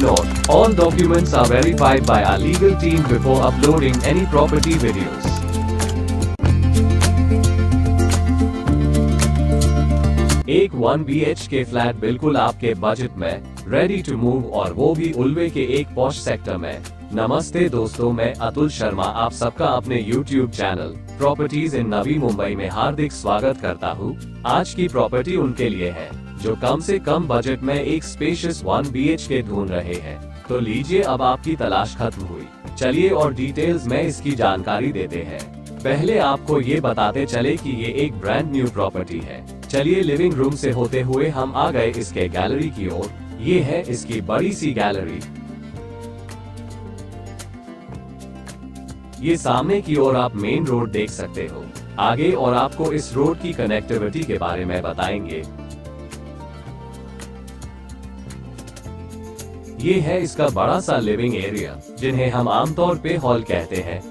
All documents are verified by our legal team before uploading any property videos. एक 1 B H के flat बिल्कुल आपके budget में ready to move और वो भी उल्वे के एक पॉश सेक्टर में. नमस्ते दोस्तों, मैं अतुल शर्मा, आप सबका अपने YouTube channel properties in Navi Mumbai में हार्दिक स्वागत करता हूँ। आज की प्रॉपर्टी उनके लिए है। जो कम से कम बजट में एक स्पेशियस वन बी एच के ढूंढ रहे हैं। तो लीजिए अब आपकी तलाश खत्म हुई। चलिए और डिटेल्स में इसकी जानकारी देते हैं। पहले आपको ये बताते चले कि ये एक ब्रांड न्यू प्रॉपर्टी है। चलिए लिविंग रूम से होते हुए हम आ गए इसके गैलरी की ओर। ये है इसकी बड़ी सी गैलरी ये सामने की ओर आप मेन रोड देख सकते हो। आगे और आपको इस रोड की कनेक्टिविटी के बारे में बताएँगे। ये है इसका बड़ा सा लिविंग एरिया जिन्हें हम आमतौर पे हॉल कहते हैं।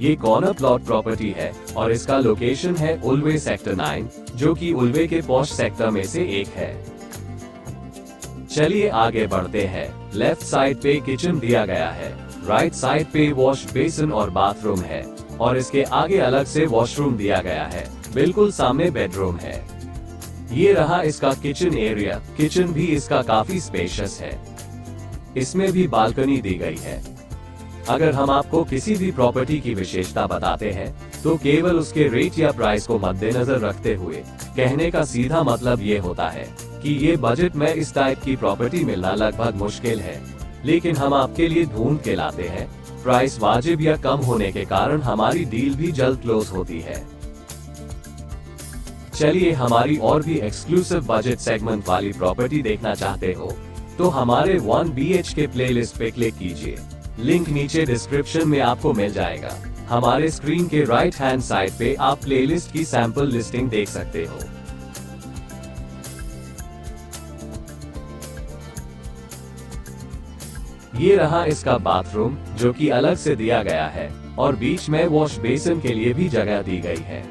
ये कॉर्नर प्लॉट प्रॉपर्टी है और इसका लोकेशन है उल्वे सेक्टर 9 जो कि उल्वे के पॉश सेक्टर में से एक है। चलिए आगे बढ़ते हैं। लेफ़्ट साइड पे किचन दिया गया है। राइट साइड पे वॉश बेसिन और बाथरूम है और इसके आगे अलग से वॉशरूम दिया गया है। बिल्कुल सामने बेडरूम है। ये रहा इसका किचन एरिया किचन भी इसका काफ़ी स्पेशियस है। इसमें भी बालकनी दी गई है। अगर हम आपको किसी भी प्रॉपर्टी की विशेषता बताते हैं तो केवल उसके रेट या प्राइस को मद्देनजर रखते हुए कहने का सीधा मतलब ये होता है कि ये बजट में इस टाइप की प्रॉपर्टी मिलना लगभग मुश्किल है। लेकिन हम आपके लिए ढूंढ के लाते हैं। प्राइस वाजिब या कम होने के कारण हमारी डील भी जल्द क्लोज होती है। चलिए हमारी और भी एक्सक्लूसिव बजट सेगमेंट वाली प्रॉपर्टी देखना चाहते हो तो हमारे one B H K playlist पे क्लिक कीजिए। लिंक नीचे डिस्क्रिप्शन में आपको मिल जाएगा। हमारे स्क्रीन के राइट हैंड साइड पे आप प्लेलिस्ट की सैंपल लिस्टिंग देख सकते हो। ये रहा इसका बाथरूम जो कि अलग से दिया गया है, और बीच में वॉश बेसिन के लिए भी जगह दी गई है।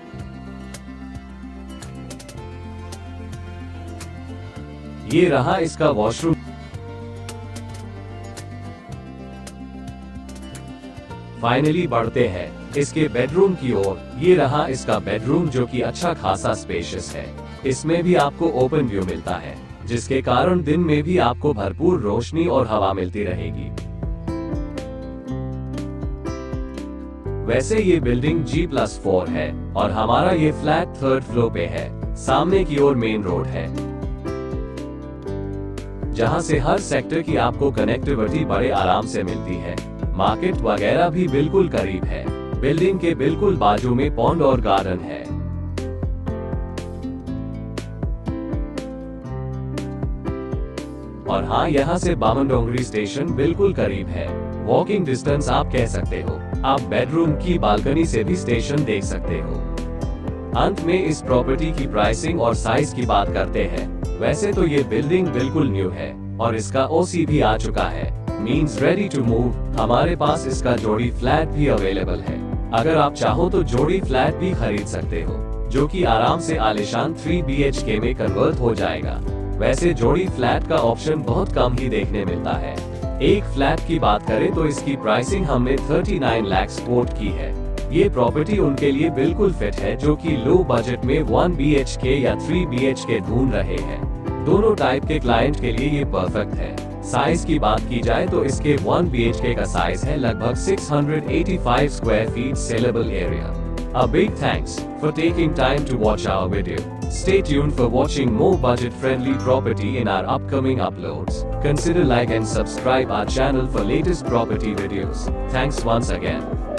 ये रहा इसका वॉशरूम फाइनली बढ़ते हैं। इसके बेडरूम की ओर, ये रहा इसका बेडरूम जो कि अच्छा खासा स्पेशियस है। इसमें भी आपको ओपन व्यू मिलता है, जिसके कारण दिन में भी आपको भरपूर रोशनी और हवा मिलती रहेगी। वैसे ये बिल्डिंग जी प्लस फोर है, और हमारा ये फ्लैट थर्ड फ्लोर पे है। सामने की ओर मेन रोड है। जहाँ से हर सेक्टर की आपको कनेक्टिविटी बड़े आराम से मिलती है। मार्केट वगैरह भी बिल्कुल करीब है। बिल्डिंग के बिल्कुल बाजू में पॉन्ड और गार्डन है। और हाँ यहाँ से बामन डोंगरी स्टेशन बिल्कुल करीब है। वॉकिंग डिस्टेंस आप कह सकते हो। आप बेडरूम की बालकनी से भी स्टेशन देख सकते हो। अंत में इस प्रॉपर्टी की प्राइसिंग और साइज़ की बात करते हैं। वैसे तो ये बिल्डिंग बिल्कुल न्यू है और इसका ओसी भी आ चुका है। मीन्स रेडी टू मूव हमारे पास इसका जोड़ी फ्लैट भी अवेलेबल है। अगर आप चाहो तो जोड़ी फ्लैट भी खरीद सकते हो, जो कि आराम से आलिशान 3 बी में कन्वर्ट हो जाएगा। वैसे जोड़ी फ्लैट का ऑप्शन बहुत कम ही देखने मिलता है। एक फ्लैट की बात करें तो इसकी प्राइसिंग हमने 39 लाख कोट की है। ये प्रॉपर्टी उनके लिए बिल्कुल फिट है, जो कि लो बजट में 1 बी या 3 बी ढूंढ रहे हैं। दोनों टाइप के क्लाइंट के लिए ये परफेक्ट है साइज़ की बात की जाए तो इसके 1 बी का साइज़ है लगभग 685 square feet saleable area A big thanks for taking time to watch our video. Stay tuned for watching more budget-friendly property in our upcoming uploads. Consider like and subscribe our channel for latest property videos. Thanks once again.